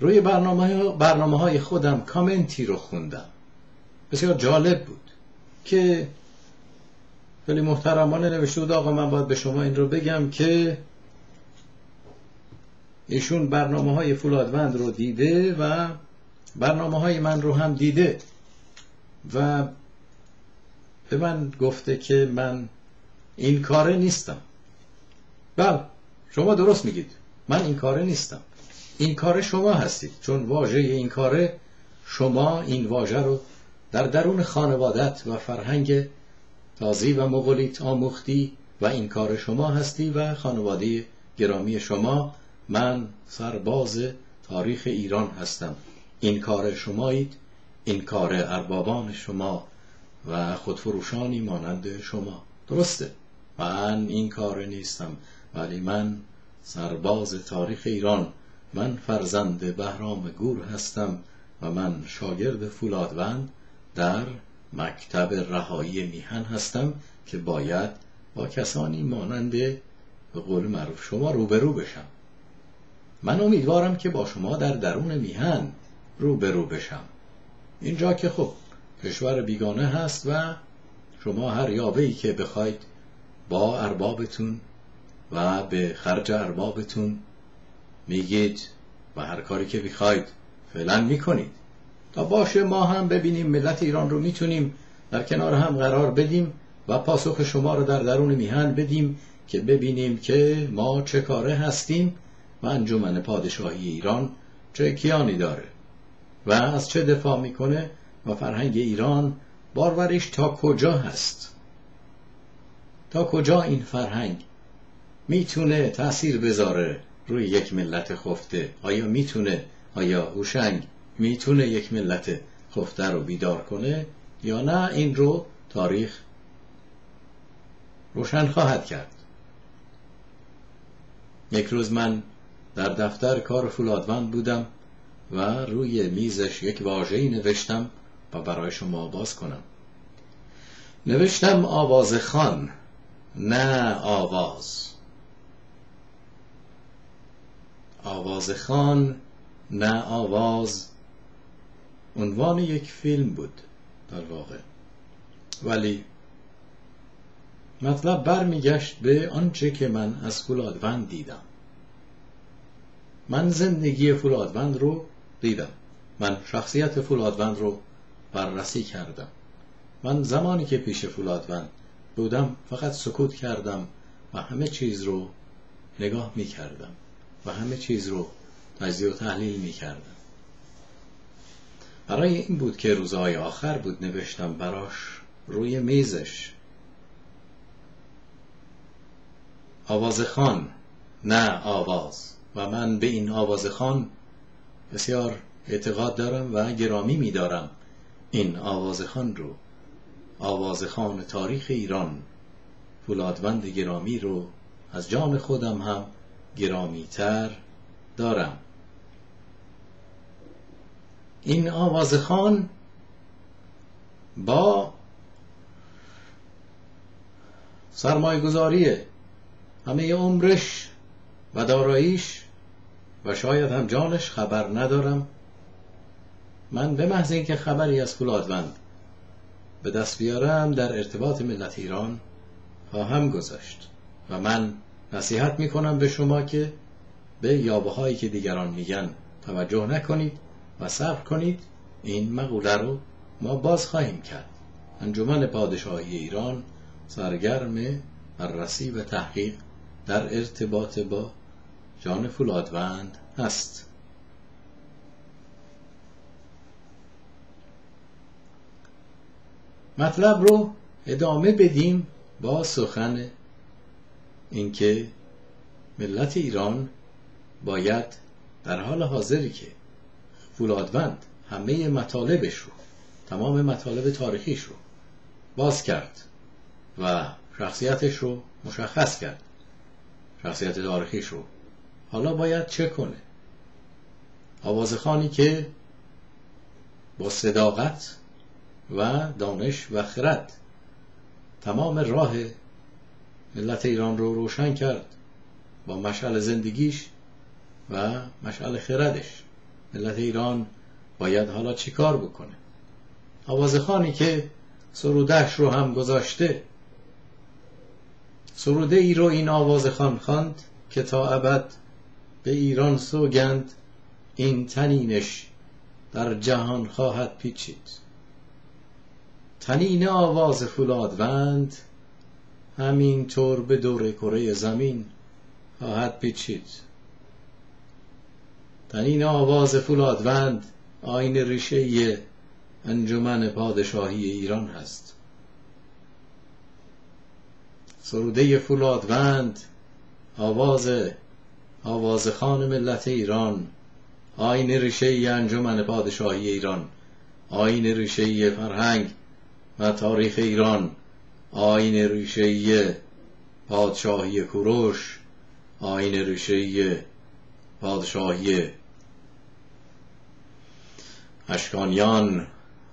روی برنامه, برنامه های خودم کامنتی رو خوندم. بسیار جالب بود که خیلی محترمانه نوشته بود آقا من باید به شما این رو بگم که ایشون برنامه های فولادوند رو دیده و برنامه های من رو هم دیده و به من گفته که من این کاره نیستم. بله شما درست میگید. من این کاره نیستم. این کاره شما هستید. چون واژه این کاره شما این واژه رو در درون خانوادت و فرهنگ تازی و مغولیت آموختی و این کار شما هستی و خانواده گرامی شما. من سرباز تاریخ ایران هستم. این کار شمایید. این کار اربابان شما و خودفروشانی مانند شما. درسته. من این کار نیستم ولی من سرباز تاریخ ایران من فرزند بهرام گور هستم و من شاگرد فولادوند در مکتب رهایی میهن هستم که باید با کسانی مانند به قول معروف شما روبرو بشم. من امیدوارم که با شما در درون میهن روبرو بشم. اینجا که خب کشور بیگانه هست و شما هر یابه که بخواید با اربابتون و به خرج اربابتون میگید و هر کاری که بخواید فعلا می‌کنید. تا باشه ما هم ببینیم ملت ایران رو می‌تونیم در کنار هم قرار بدیم و پاسخ شما رو در درون میهن بدیم که ببینیم که ما چه کاره هستیم و انجمن پادشاهی ایران چه کیانی داره و از چه دفاع می‌کنه و فرهنگ ایران بارورش تا کجا هست. تا کجا این فرهنگ می‌تونه تأثیر بذاره؟ روی یک ملت خفته. آیا می‌تونه آیا هوشنگ می‌تونه یک ملت خفته رو بیدار کنه یا نه؟ این رو تاریخ روشن خواهد کرد. یک روز من در دفتر کار فولادوند بودم و روی میزش یک واژه‌ای نوشتم و برای شما باز کنم. نوشتم آواز خان نه آواز. آواز خان نه آواز. عنوان یک فیلم بود در واقع. ولی مطلب برمیگشت به آنچه که من از فولادوند دیدم. من زندگی فولادوند رو دیدم. من شخصیت فولادوند رو بررسی کردم. من زمانی که پیش فولادوند بودم فقط سکوت کردم و همه چیز رو نگاه می کردم و همه چیز رو تجزیه و تحلیل می کردم برای این بود که روزهای آخر بود نوشتم براش روی میزش. آواز خان نه آواز. و من به این آواز خان بسیار اعتقاد دارم و گرامی میدارم. این آواز خان رو آواز خان تاریخ ایران فولادوند گرامی رو از جان خودم هم گرامی تر دارم. این آوازخان با سرمایه گذاری همه عمرش و داراییش و شاید هم جانش خبر ندارم. من به محض اینکه خبری از فولادوند به دست بیارم در ارتباط ملت ایران خواهم گذاشت و من نصیحت می‌کنم به شما که به یابه هایی که دیگران میگن توجه نکنید و صبر کنید. این مقوله رو ما باز خواهیم کرد. انجمن پادشاهی ایران سرگرم بررسی و تحقیق در ارتباط با جان فولادوند هست. مطلب رو ادامه بدیم با سخن اینکه ملت ایران باید در حال حاضری که فولادوند همه مطالبش رو تمام مطالب تاریخیش رو باز کرد و شخصیتش رو مشخص کرد. شخصیت تاریخیش رو حالا باید چه کنه؟ آوازخانی که با صداقت و دانش و خرد تمام راه ملت ایران رو روشن کرد با مشعل زندگیش و مشعل خردش. ملت ایران باید حالا چیکار بکنه؟ آوازخانی که سرودش رو هم گذاشته سروده ای رو این آوازخان خواند که تا ابد به ایران سوگند این تنینش در جهان خواهد پیچید. تنین آواز فولادوند همین طور به دور کره زمین خواهد پیچید. تنین آواز فولادوند آین ریشه انجمن پادشاهی ایران هست. سروده فولادوند آواز آواز خان ملت ایران آین ریشه انجمن پادشاهی ایران آین ریشه فرهنگ و تاریخ ایران آین ریشه پادشاهی کوروش آین ریشه پادشاهی اشکانیان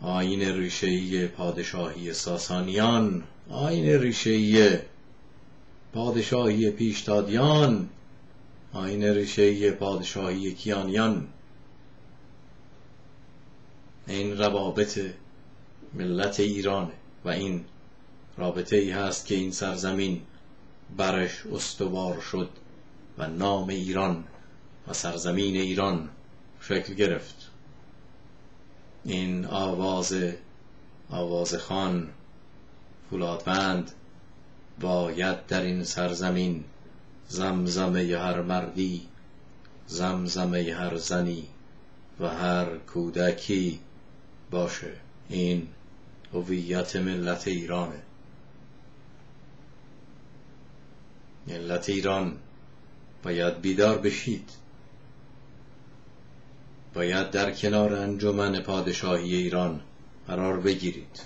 آین ریشه پادشاهی ساسانیان آین ریشه پادشاهی پیشتادیان آین ریشه پادشاهی کیانیان. این روابط ملت ایران و این رابطه ای هست که این سرزمین برش استوار شد و نام ایران و سرزمین ایران شکل گرفت. این آواز آواز خان فولادوند باید در این سرزمین زمزمه هر مردی زمزمه هر زنی و هر کودکی باشه. این هویت ملت ایرانه. ملت ایران باید بیدار بشید. باید در کنار انجمن پادشاهی ایران قرار بگیرید.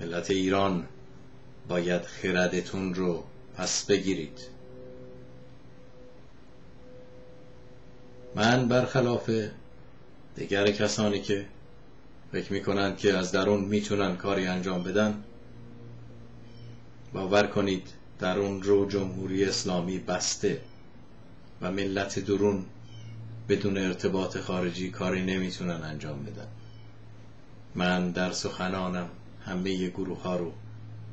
ملت ایران باید خردتون رو پس بگیرید. من برخلاف دیگر کسانی که فکر می‌کنند که از درون می‌تونن کاری انجام بدن باور کنید درون رو جمهوری اسلامی بسته و ملت درون بدون ارتباط خارجی کاری نمی‌تونن انجام بدن. من در سخنانم همه گروه ها رو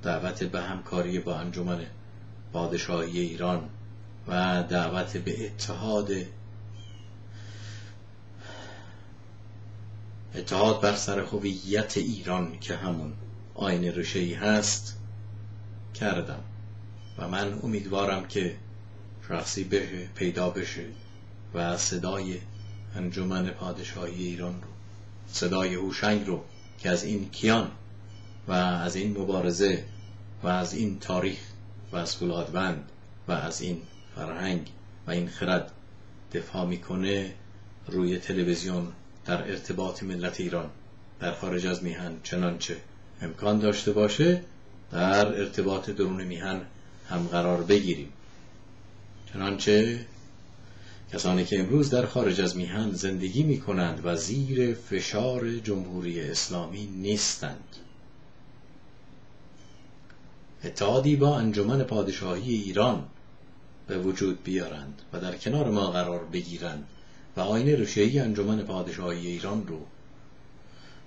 دعوت به همکاری با انجمن پادشاهی ایران و دعوت به اتحاد اتحاد بر سر هویت ایران که همون آین رشهی هست کردم. و من امیدوارم که شخصی بشه پیدا بشه و صدای انجمن پادشاهی ایران رو صدای هوشنگ رو که از این کیان و از این مبارزه و از این تاریخ و از فولادوند و از این فرهنگ و این خرد دفاع می‌کنه روی تلویزیون در ارتباط ملت ایران در خارج از میهن چنانچه امکان داشته باشه در ارتباط درون میهن هم قرار بگیریم. چنانچه کسانی که امروز در خارج از میهن زندگی می کنند و زیر فشار جمهوری اسلامی نیستند. اتحادی با انجمن پادشاهی ایران به وجود بیارند و در کنار ما قرار بگیرند و آین رشیهی انجمن پادشاهی ایران رو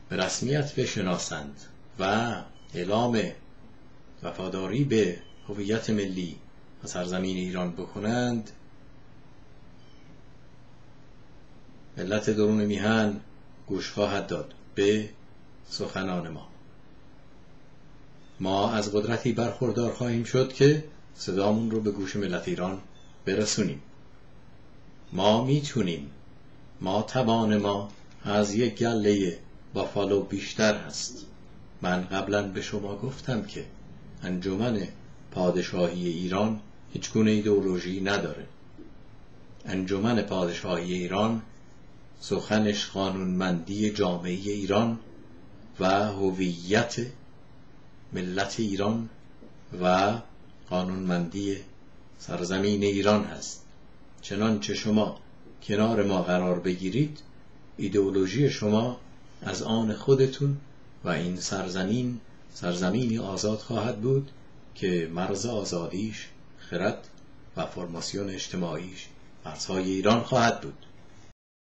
به رسمیت بشناسند و اعلام وفاداری به هویت ملی و سرزمین ایران بکنند. ملت درون میهن گوش خواهد داد به سخنان ما. ما از قدرتی برخوردار خواهیم شد که صدامون رو به گوش ملت ایران برسونیم. ما می‌تونیم. ما توان ما از یک گله بافالو بیشتر هست. من قبلا به شما گفتم که انجمن پادشاهی ایران هیچ گونه ایدئولوژی نداره. انجمن پادشاهی ایران سخنش قانونمندی جامعه ایران و هویت ملت ایران و قانونمندی سرزمین ایران هست. چنانچه شما کنار ما قرار بگیرید ایدئولوژی شما از آن خودتون و این سرزمین سرزمینی آزاد خواهد بود که مرز آزادیش خرد و فرماسیون اجتماعیش مرزهای ایران خواهد بود.